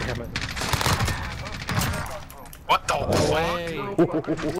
Damn it. What the oh, fuck?